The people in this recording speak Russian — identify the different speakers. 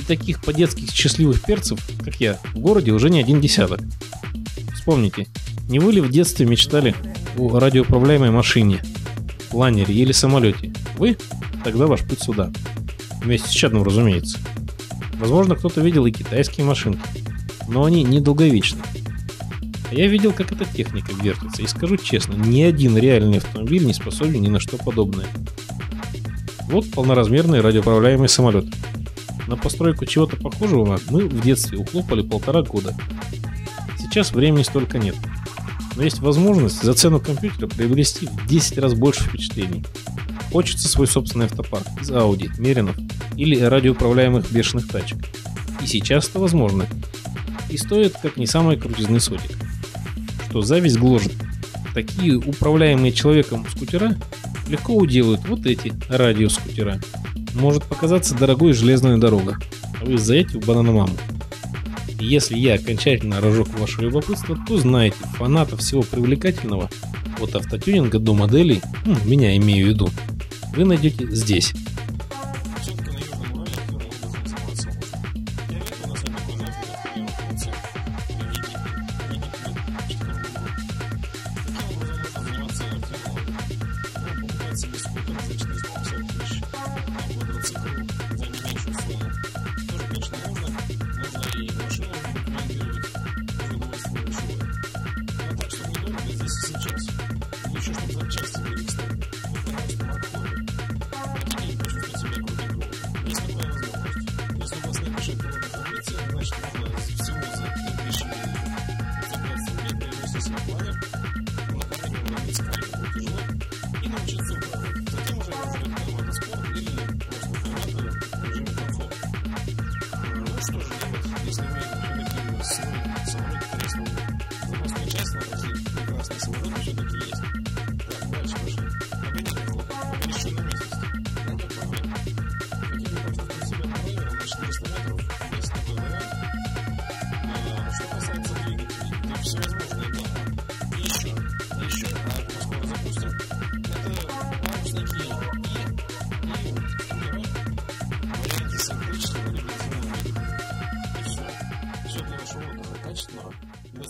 Speaker 1: таких по-детски счастливых перцев, как я, в городе уже не один десяток. Вспомните, не вы ли в детстве мечтали о радиоуправляемой машине, планере или самолете? Вы? Тогда ваш путь сюда. Вместе с чадным, разумеется. Возможно, кто-то видел и китайские машинки, но они недолговечны. А я видел, как эта техника вертится, и скажу честно, ни один реальный автомобиль не способен ни на что подобное. Вот полноразмерный радиоуправляемый самолет. На постройку чего-то похожего мы в детстве ухлопали полтора года. Сейчас времени столько нет. Но есть возможность за цену компьютера приобрести в 10 раз больше впечатлений. Хочется свой собственный автопарк из Audi, Меринов или радиоуправляемых бешеных тачек. И сейчас это возможно. И стоит как не самый крутизный сотик. Что зависть гложет. Такие управляемые человеком скутера легко уделают вот эти радиоскутера. Может показаться дорогой железная дорога, а вы заедете в бананомаму. И если я окончательно разжег ваше любопытство, то знаете, фанатов всего привлекательного от автотюнинга до моделей, ну, меня имею в виду, вы найдете здесь.
Speaker 2: Сейчас. Еще, чтобы запчасти были, кстати. Вот, пожалуйста, Марк и почувствовать себя крутым Есть такая возможность. Если у вас большой природной амбиции, значит, можно всего за 3000 за 20 рублей приобрести себе планер, направление уровень скайпа будет тяжело, и научиться управлять. Затем уже ждет мотоспорт или просто форматы в режиме комфорта. Ну что же электрическим или